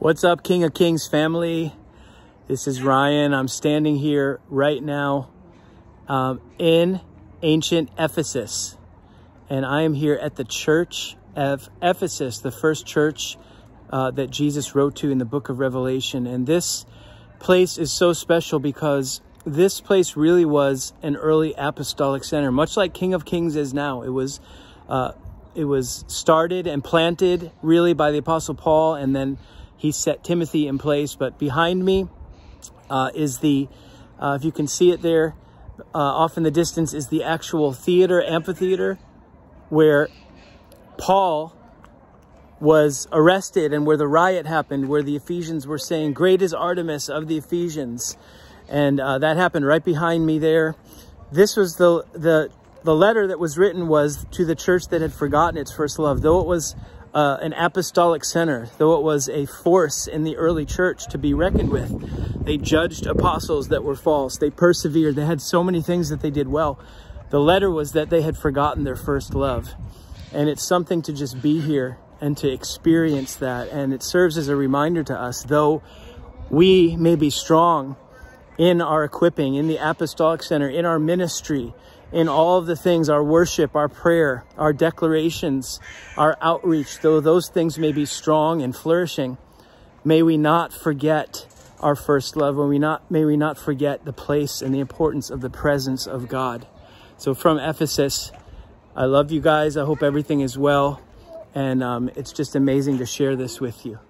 What's up, King of Kings family? This is Ryan. I'm standing here right now um, in ancient Ephesus. And I am here at the church of Ephesus, the first church uh, that Jesus wrote to in the book of Revelation. And this place is so special because this place really was an early apostolic center, much like King of Kings is now. It was, uh, it was started and planted really by the Apostle Paul and then he set Timothy in place. But behind me uh, is the, uh, if you can see it there, uh, off in the distance is the actual theater, amphitheater, where Paul was arrested and where the riot happened, where the Ephesians were saying, Great is Artemis of the Ephesians. And uh, that happened right behind me there. This was the, the, the letter that was written was to the church that had forgotten its first love. Though it was uh, an apostolic center, though it was a force in the early church to be reckoned with. They judged apostles that were false. They persevered. They had so many things that they did well. The letter was that they had forgotten their first love. And it's something to just be here and to experience that. And it serves as a reminder to us, though we may be strong in our equipping, in the apostolic center, in our ministry, in all of the things, our worship, our prayer, our declarations, our outreach, though those things may be strong and flourishing, may we not forget our first love, when we not, may we not forget the place and the importance of the presence of God. So from Ephesus, I love you guys. I hope everything is well. And um, it's just amazing to share this with you.